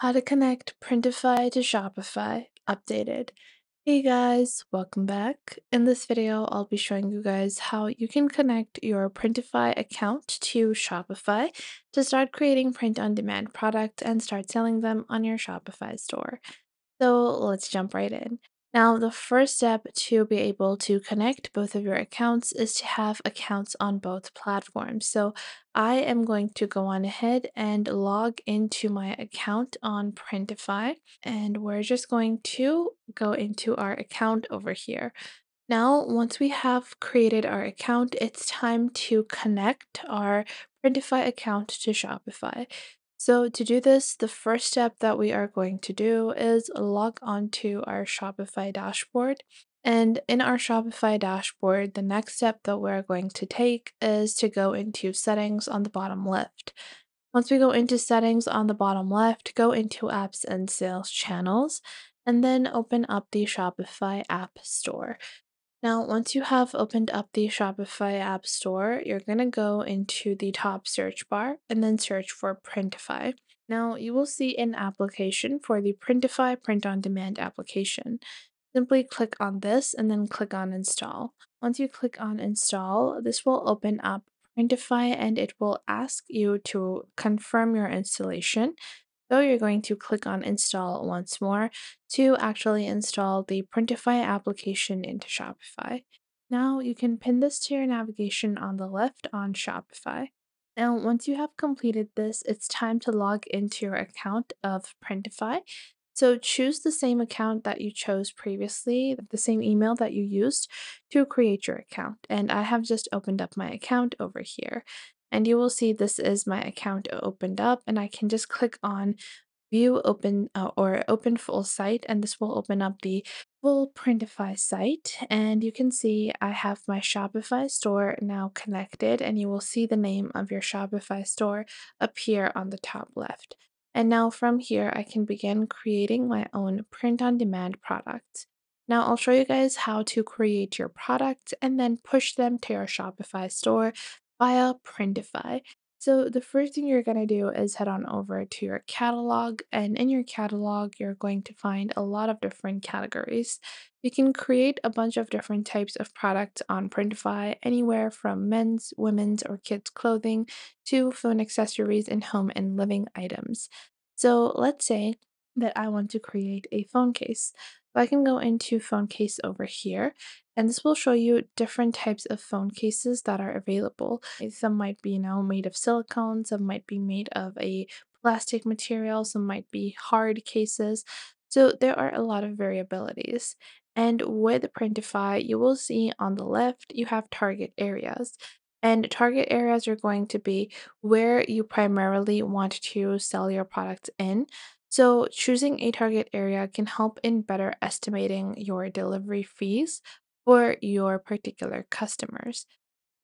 How to connect Printify to Shopify updated. Hey guys, welcome back. In this video, I'll be showing you guys how you can connect your Printify account to Shopify to start creating print-on-demand products and start selling them on your Shopify store. So let's jump right in. Now, the first step to be able to connect both of your accounts is to have accounts on both platforms. So I am going to go on ahead and log into my account on Printify, and we're just going to go into our account over here. Now, once we have created our account, it's time to connect our Printify account to Shopify. So to do this, the first step that we are going to do is log on to our Shopify dashboard. And in our Shopify dashboard, the next step that we're going to take is to go into settings on the bottom left. Once we go into settings on the bottom left, go into apps and sales channels, and then open up the Shopify app store. Now, once you have opened up the Shopify App Store, you're going to go into the top search bar and then search for Printify. Now, you will see an application for the Printify Print on Demand application. Simply click on this and then click on Install. Once you click on Install, this will open up Printify and it will ask you to confirm your installation. So you're going to click on install once more to actually install the Printify application into Shopify. Now you can pin this to your navigation on the left on Shopify. Now, once you have completed this, it's time to log into your account of Printify. So choose the same account that you chose previously, the same email that you used to create your account. And I have just opened up my account over here and you will see this is my account opened up and I can just click on view open uh, or open full site and this will open up the full Printify site and you can see I have my Shopify store now connected and you will see the name of your Shopify store appear on the top left. And now from here I can begin creating my own print on demand products. Now I'll show you guys how to create your products and then push them to your Shopify store via Printify. So the first thing you're going to do is head on over to your catalog and in your catalog you're going to find a lot of different categories. You can create a bunch of different types of products on Printify anywhere from men's, women's or kids clothing to phone accessories and home and living items. So let's say that I want to create a phone case. So I can go into phone case over here and this will show you different types of phone cases that are available. Some might be, you know, made of silicone, some might be made of a plastic material, some might be hard cases. So there are a lot of variabilities. And with Printify, you will see on the left, you have target areas. And target areas are going to be where you primarily want to sell your products in. So, choosing a target area can help in better estimating your delivery fees for your particular customers.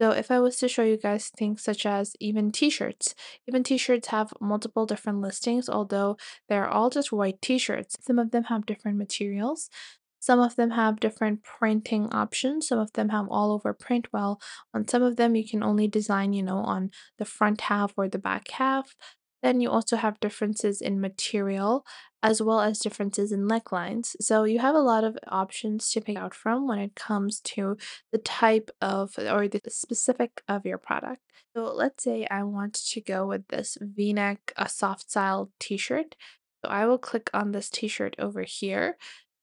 So, if I was to show you guys things such as even t shirts, even t shirts have multiple different listings, although they're all just white t shirts. Some of them have different materials. Some of them have different printing options. Some of them have all over print. Well, on some of them, you can only design, you know, on the front half or the back half. Then you also have differences in material as well as differences in necklines. So you have a lot of options to pick out from when it comes to the type of or the specific of your product. So let's say I want to go with this v-neck a soft style t-shirt. So I will click on this t-shirt over here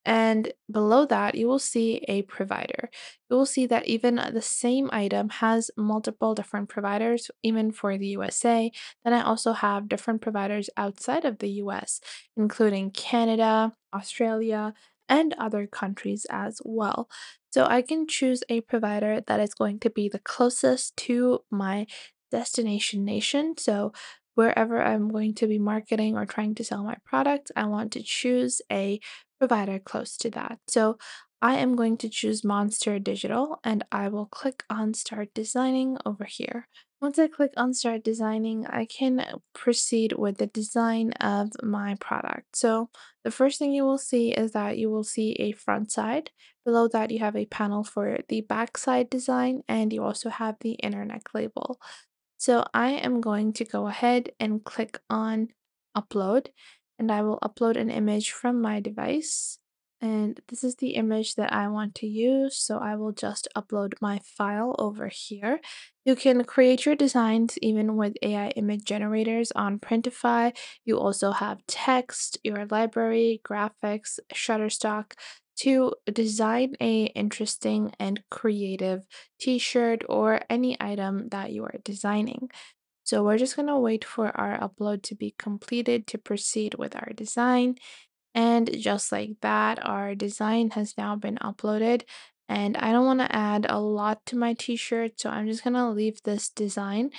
and below that, you will see a provider. You will see that even uh, the same item has multiple different providers, even for the USA. Then I also have different providers outside of the US, including Canada, Australia, and other countries as well. So I can choose a provider that is going to be the closest to my destination nation. So wherever I'm going to be marketing or trying to sell my product, I want to choose a provider close to that. So I am going to choose Monster Digital and I will click on Start Designing over here. Once I click on Start Designing, I can proceed with the design of my product. So the first thing you will see is that you will see a front side. Below that, you have a panel for the back side design and you also have the inner neck label. So I am going to go ahead and click on Upload and I will upload an image from my device. And this is the image that I want to use, so I will just upload my file over here. You can create your designs even with AI image generators on Printify. You also have text, your library, graphics, Shutterstock to design a interesting and creative t-shirt or any item that you are designing. So we're just going to wait for our upload to be completed to proceed with our design. And just like that, our design has now been uploaded. And I don't want to add a lot to my t-shirt, so I'm just going to leave this design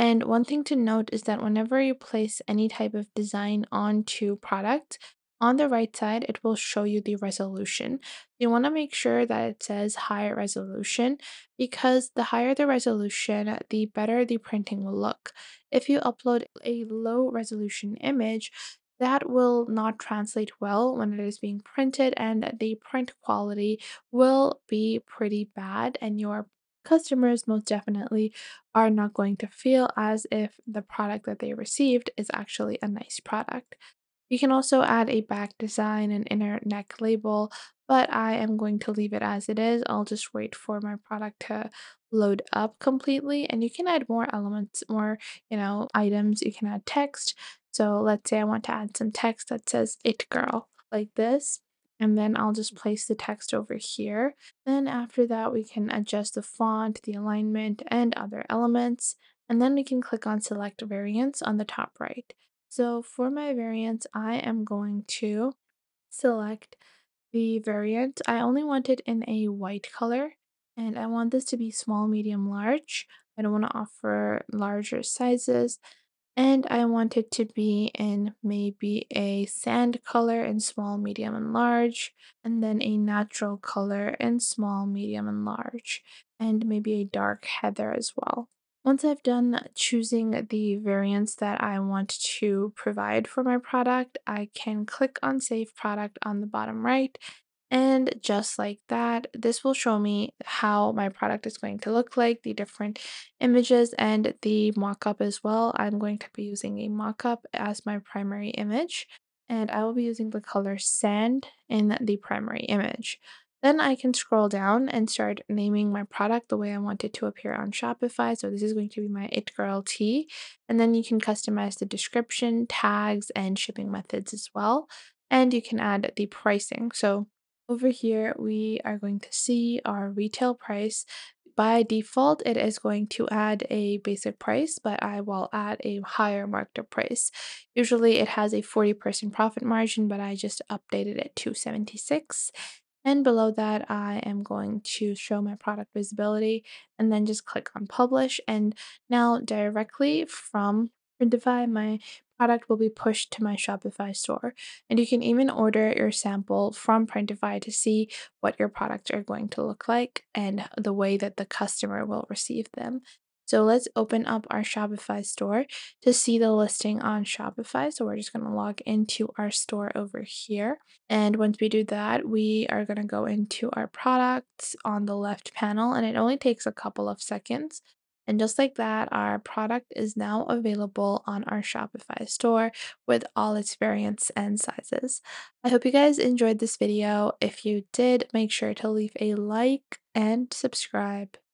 and one thing to note is that whenever you place any type of design onto product, on the right side, it will show you the resolution. You want to make sure that it says higher resolution because the higher the resolution, the better the printing will look. If you upload a low resolution image, that will not translate well when it is being printed, and the print quality will be pretty bad, and your customers most definitely are not going to feel as if the product that they received is actually a nice product. You can also add a back design and inner neck label, but I am going to leave it as it is. I'll just wait for my product to load up completely and you can add more elements, more, you know, items. You can add text. So let's say I want to add some text that says it girl like this. And then I'll just place the text over here. Then after that, we can adjust the font, the alignment, and other elements. And then we can click on select variants on the top right. So for my variants, I am going to select the variant. I only want it in a white color and I want this to be small, medium, large. I don't want to offer larger sizes. And I want it to be in maybe a sand color in small, medium, and large, and then a natural color in small, medium, and large, and maybe a dark heather as well. Once I've done choosing the variants that I want to provide for my product, I can click on Save Product on the bottom right and just like that, this will show me how my product is going to look like, the different images and the mockup as well. I'm going to be using a mockup as my primary image, and I will be using the color sand in the primary image. Then I can scroll down and start naming my product the way I want it to appear on Shopify. So this is going to be my It Girl tee. And then you can customize the description, tags, and shipping methods as well. And you can add the pricing. So over here, we are going to see our retail price. By default, it is going to add a basic price, but I will add a higher marked price. Usually it has a 40% profit margin, but I just updated it to 76. And below that, I am going to show my product visibility and then just click on publish. And now directly from Printify, my product will be pushed to my Shopify store. And you can even order your sample from Printify to see what your products are going to look like and the way that the customer will receive them. So let's open up our Shopify store to see the listing on Shopify. So we're just going to log into our store over here. And once we do that, we are going to go into our products on the left panel and it only takes a couple of seconds. And just like that, our product is now available on our Shopify store with all its variants and sizes. I hope you guys enjoyed this video. If you did, make sure to leave a like and subscribe.